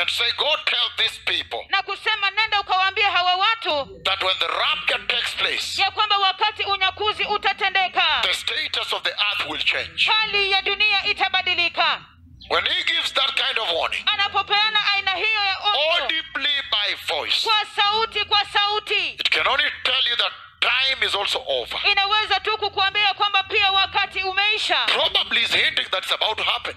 and say, Go tell these people na kusema nenda ukawaambia hawa watu that when the rapture takes place, ya kwamba wakati unyakuzi utatendeka the status of the earth will change. hali ya dunia itabadilika When he gives that kind of warning, anapopeana aina hiyo ya onyo audibly by voice, kwa sauti kwa sauti it can only tell you that time is also over. inaweza tu kukuambia kwamba pia wakati umeisha Probably is hinting that it's about to happen.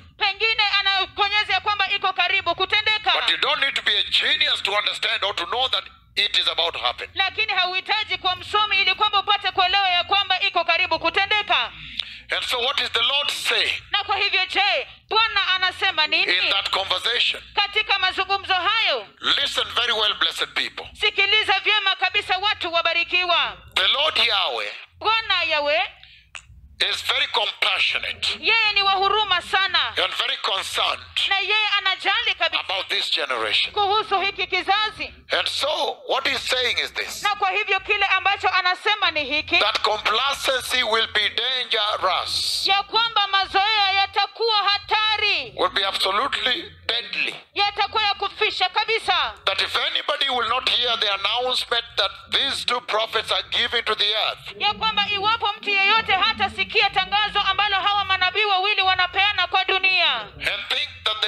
Genius to understand or to know that it is about to happen. lakini hauhitaji kuwa msomi ili kwamba upate kuelewa ya kwamba iko karibu kutendeka And so, what is the Lord saying na kwa hivyo je bwana anasema in that conversation? katika mazungumzo hayo Listen very well, blessed people. sikiliza vyema kabisa watu wabarikiwa The Lord Yahweh bwana yawe is very compassionate yeye ni wa huruma sana and very concerned na yeye anajali kabisa about this generation. kuhusu hiki kizazi. And so, what he's saying is this na kwa hivyo kile ambacho anasema ni hiki. that complacency will be dangerous, ya kwamba mazoea yatakuwa hatari. Will be absolutely deadly. yatakuwa ya kufisha kabisa. That if anybody will not hear the announcement that these two prophets are giving to the earth,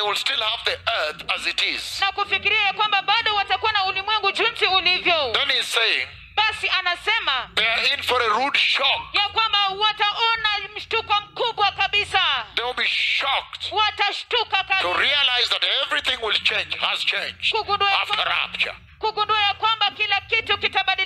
will still have the earth as it is, na kufikiria ya kwamba bado watakuwa na ulimwengu jinsi ulivyo. Then he's saying basi anasema they are in for a rude shock. ya kwamba wataona mshtuko mkubwa kabisa. They will be shocked watashtuka to realize that everything will change, has changed kugundua ya after kwamba, rapture. kugundua ya kwamba kila kitu kitabadilika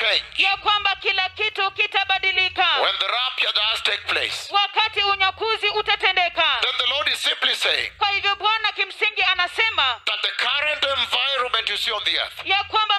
change. Ya kwamba kila kitu kitabadilika. When the rapture does take place, wakati unyakuzi utatendeka. then the Lord is simply saying kwa hivyo bwana kimsingi anasema that the current environment you see on the earth ya kwamba